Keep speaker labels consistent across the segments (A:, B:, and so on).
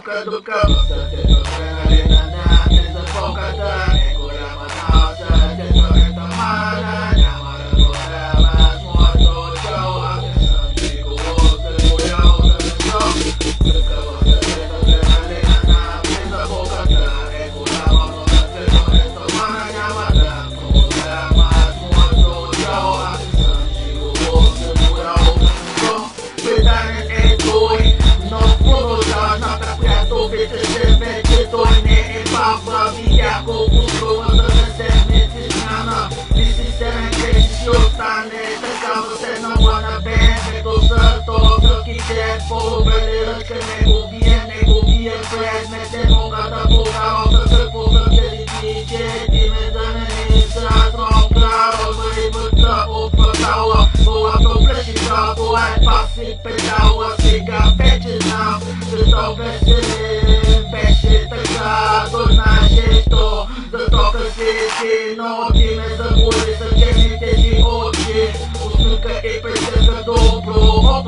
A: boca do capitão. Предмет Не мога да повярвам за какво ти, че ти ме да не ми са тронка Рибата от квартала, волато плеши това е паси педала Сега вече знам, защо беше, беше но ти ме забуди с честните си очи. Усмивка и присъка добро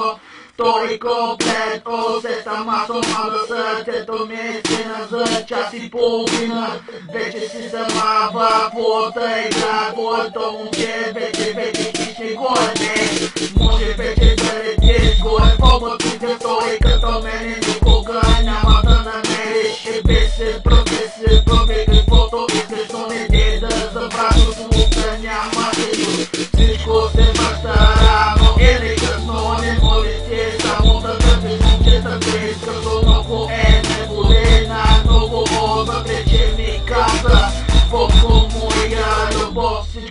A: на место Втори комплект, усещам масом, а за сърцето ми е стена за час и половина. Вече си сама в плота игра, твоето момче вече, вече ти ще горе. Може вече да летиш горе облаците, втори като мене никога няма да намериш. Е без се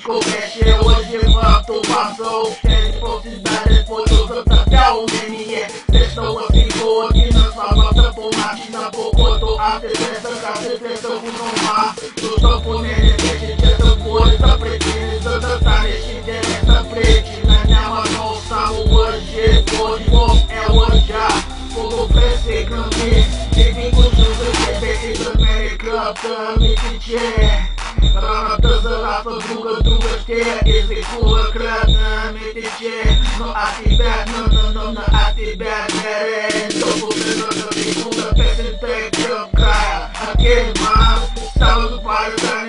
A: O cash é hoje levanto, passou Responsidade, respondo, até o MNE Pessoas que voam aqui na sua volta Por máquina, por conto, a presença Com a presença, com o mar Do topo, nele, peixe, de tambor Essa presença, dançar, este interessa Frente, na minha mão, salvo hoje Hoje, bom, é hoje já Como crescer, grande Divino, junto, bebê, e também Cantando, e que tinha Rana, dança, laço, nunca, tu there is a cool crowd, I'm in the. No, I see back, no, no, no, no, I see back, that ass. Don't go to the cool, the person girl,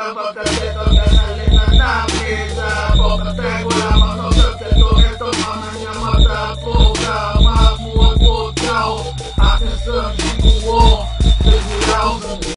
A: Come up the death